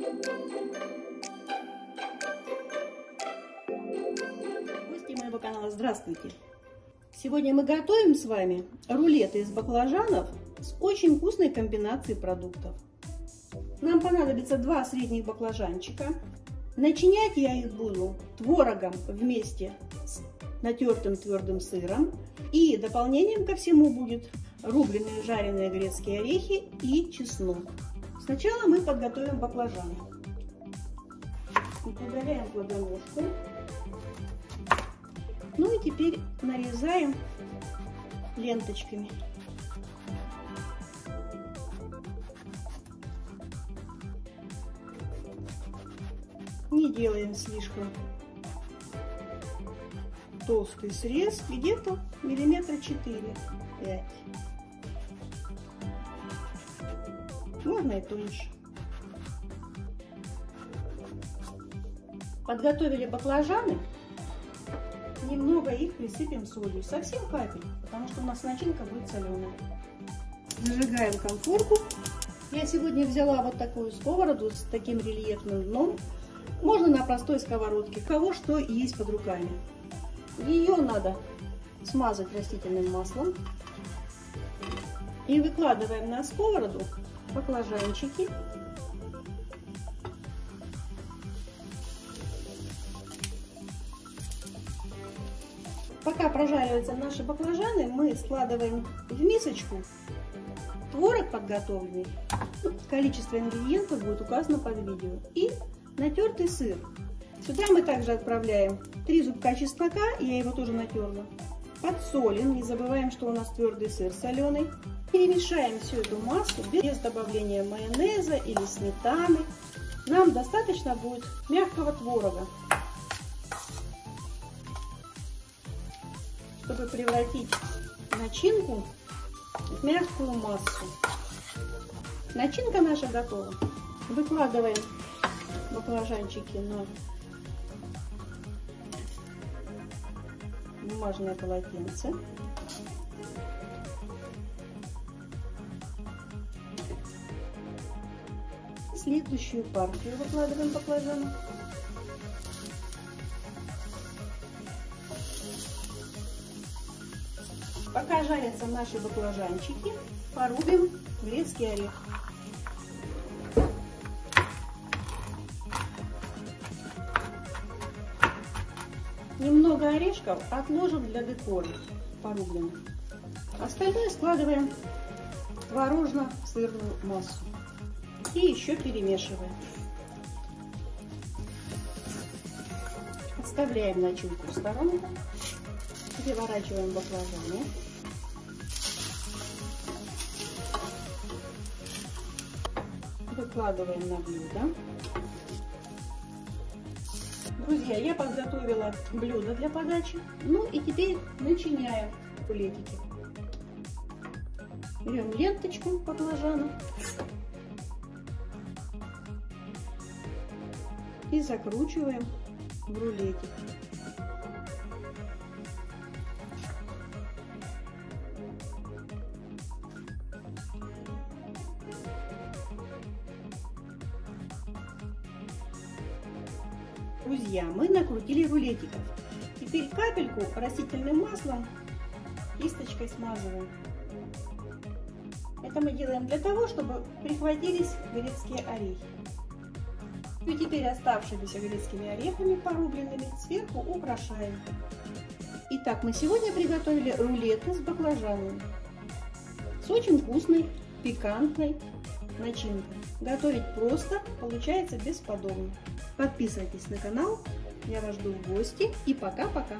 Гости моего канала, здравствуйте! Сегодня мы готовим с вами рулеты из баклажанов с очень вкусной комбинацией продуктов. Нам понадобится два средних баклажанчика. Начинять я их буду творогом вместе с натертым твердым сыром. И дополнением ко всему будет рубленые жареные грецкие орехи и чеснок. Сначала мы подготовим баклажаны. Удаляем плодоножку. Ну и теперь нарезаем ленточками. Не делаем слишком толстый срез, где-то миллиметра 4-5. И тоньше. Подготовили баклажаны. Немного их присыпем солью. Совсем капель, потому что у нас начинка будет соленая. Зажигаем конфорку. Я сегодня взяла вот такую сковороду с таким рельефным дном. Можно на простой сковородке. Кого что есть под руками. Ее надо смазать растительным маслом. И выкладываем на сковороду баклажанчики. Пока прожариваются наши баклажаны, мы складываем в мисочку творог подготовленный. Количество ингредиентов будет указано под видео. И натертый сыр. Сюда мы также отправляем 3 зубка чеснока, я его тоже натерла. Подсолим, не забываем, что у нас твердый сыр соленый. Перемешаем всю эту массу без добавления майонеза или сметаны. Нам достаточно будет мягкого творога, чтобы превратить начинку в мягкую массу. Начинка наша готова. Выкладываем баклажанчики на бумажное полотенце. Следующую партию выкладываем баклажаны. Пока жарятся наши баклажанчики, порубим грецкий орех. Немного орешков отложим для декора порубленных. Остальное складываем в творожно-сырную массу. И еще перемешиваем. Отставляем начинку в сторонку. Переворачиваем баклажаны. Выкладываем на блюдо. Друзья, я подготовила блюдо для подачи. Ну и теперь начиняем рулетики. Берем ленточку баклажана и закручиваем в рулетик. Друзья, мы накрутили рулетиков. Теперь капельку растительным маслом кисточкой смазываем. Это мы делаем для того, чтобы прихватились грецкие орехи. И теперь оставшимися грецкими орехами порубленными сверху украшаем. Итак, мы сегодня приготовили рулеты с баклажанами. С очень вкусной, пикантной начинкой. Готовить просто, получается бесподобно. Подписывайтесь на канал, я вас жду в гости и пока-пока.